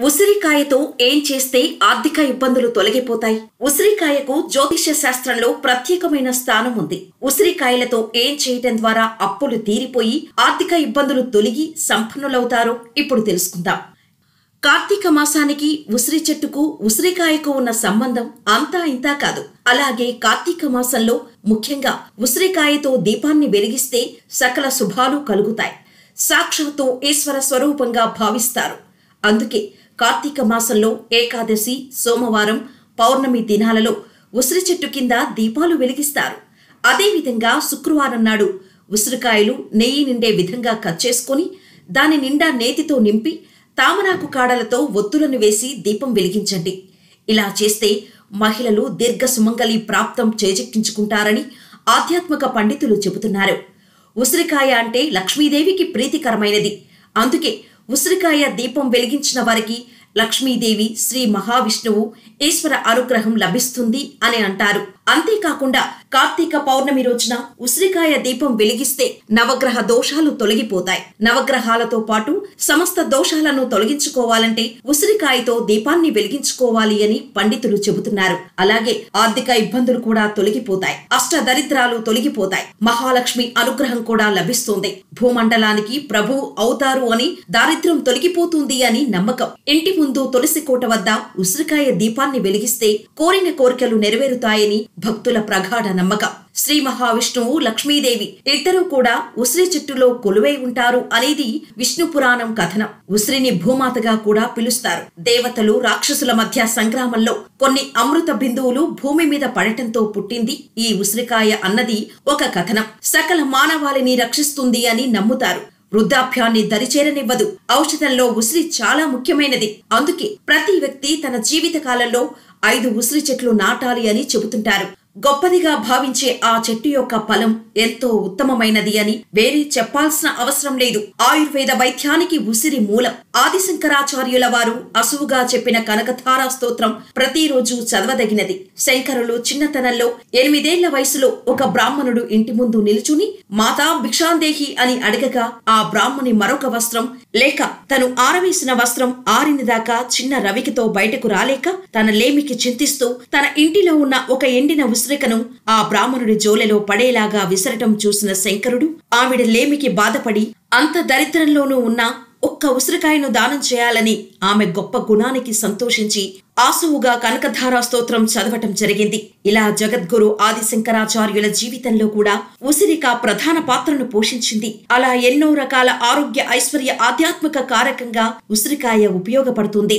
ఉసిరికాయతో ఏం చేస్తే ఆర్థిక ఇబ్బందులు తొలగిపోతాయి? ఉసిరికాయకు జ్యోతిష్య శాస్త్రంలో ప్రత్యేకమైన స్థానం ఉంది. ఉసిరికాయలతో ఏం చేయటం ద్వారా అప్పులు తీరిపోయి ఆర్థిక ఇబ్బందులు తొలగి సంపన్నులవుతారో? ఇప్పుడు తెలుసుకుందాం. కార్తీక మాసానికి ఉసిరి చెట్టుకు ఉసిరికాయకు ఉన్న సంబంధం అంతా ఇంతా కాదు. అలాగే కార్తీక మాసంలో ముఖ్యంగా ఉసిరికాయతో దీపాన్ని వెలిగిస్తే సకల శుభాలు కలుగుతాయి. సాక్షాత్తు ఈశ్వర స్వరూపంగా భావిస్తారు. అందుకే కార్తీక మాసంలో ఏకాదశి సోమవారం పౌర్ణమి దినాలలో ఉసిరి చెట్టు కింద దీపాలు వెలిగిస్తారు. అదేవిధంగా శుక్రవారం నాడు ఉసిరికాయలు నెయ్యి నిండే విధంగా కట్ చేసుకొని దాని నిండా నేతితో నింపి తామరాకు కాడలతో ఒత్తులను వేసి దీపం వెలిగించండి. ఇలా చేస్తే మహిళలు దీర్ఘ సుమంగళి ప్రాప్తం చేజెక్కించుకుంటారని ఆధ్యాత్మిక పండితులు చెబుతున్నారు. ఉసిరికాయ అంటే లక్ష్మీదేవికి ప్రీతికరమైనది. అందుకే ఉసిరికాయ దీపం వెలిగించిన వారికి లక్ష్మీదేవి శ్రీ మహావిష్ణువు ఈశ్వర అనుగ్రహం లభిస్తుంది అని అంటారు. అంతేకాకుండా కార్తీక పౌర్ణమి రోజున ఉసిరికాయ దీపం వెలిగిస్తే నవగ్రహ దోషాలు తొలగిపోతాయి. నవగ్రహాలతో పాటు సమస్త దోషాలను తొలగించుకోవాలంటే ఉసిరికాయతో దీపాన్ని వెలిగించుకోవాలి అని పండితులు చెబుతున్నారు. అలాగే ఆర్థిక ఇబ్బందులు కూడా తొలగిపోతాయి. అష్ట దరిద్రాలు తొలగిపోతాయి. మహాలక్ష్మి అనుగ్రహం కూడా లభిస్తుంది. భూమండలానికి ప్రభు అవుతారు అని దారిద్ర్యం తొలగిపోతుంది అని నమ్మకం. ఇంటి ముందు తులసి కోట వద్ద ఉసిరికాయ దీపాన్ని వెలిగిస్తే కోరిన కోరికలు నెరవేరుతాయని భక్తుల ప్రగాఢ నమ్మకం. శ్రీ మహావిష్ణువు లక్ష్మీదేవి ఇద్దరూ కూడా ఉసిరి చెట్టులో కొలువై ఉంటారు అనేది విష్ణు పురాణం కథనం. ఉసిరిని భూమాతగా కూడా పిలుస్తారు. దేవతలు రాక్షసుల మధ్య సంగ్రామంలో కొన్ని అమృత బిందువులు భూమి మీద పడటంతో పుట్టింది ఈ ఉసిరికాయ అన్నది ఒక కథనం. సకల మానవాళిని రక్షిస్తుంది అని నమ్ముతారు. వృద్ధాప్యాన్ని దరిచేరనివ్వదు. ఔషధంలో ఉసిరి చాలా ముఖ్యమైనది. అందుకే ప్రతి వ్యక్తి తన జీవిత కాలంలో ఐదు ఉసిరి చెట్లు నాటాలి అని చెబుతుంటారు. గొప్పదిగా భావించే ఆ చెట్టు యొక్క ఫలం ఎంతో ఉత్తమమైనది అని వేరే చెప్పాల్సిన అవసరం లేదు. ఆయుర్వేద వైద్యానికి ఉసిరి మూలం. ఆదిశంకరాచార్యుల వారు అసువుగా చెప్పిన కనకధారా స్తోత్రం ప్రతిరోజు చదవదగినది. శంకరులు చిన్నతనంలో ఎనిమిదేళ్ళ వయసులో ఒక బ్రాహ్మణుడు ఇంటి ముందు నిలుచుని మాతా భిక్షాందేహి అని అడగగా ఆ బ్రాహ్మణి మరొక వస్త్రం లేక తను ఆరవేసిన వస్త్రం ఆరిన దాకా చిన్న రవికితో బయటకు రాలేక తన లేమికి చింతిస్తూ తన ఇంటిలో ఉన్న ఒక ఎండిన ఉసిరికను ఆ బ్రాహ్మణుడి జోలెలో పడేలాగా విసరటం చూసిన శంకరుడు ఆవిడ లేమికి బాధపడి అంత దరిద్రంలోనూ ఉన్న ఒక్క ఉసిరికాయను దానం చేయాలని ఆమె గొప్ప గుణానికి సంతోషించి ఆసువుగా కనకధారా స్తోత్రం చదవటం జరిగింది. ఇలా జగద్గురు ఆదిశంకరాచార్యుల జీవితంలో కూడా ఉసిరిక ప్రధాన పాత్రను పోషించింది. అలా ఎన్నో రకాల ఆరోగ్య ఐశ్వర్య ఆధ్యాత్మిక కారకంగా ఉసిరికాయ ఉపయోగపడుతుంది.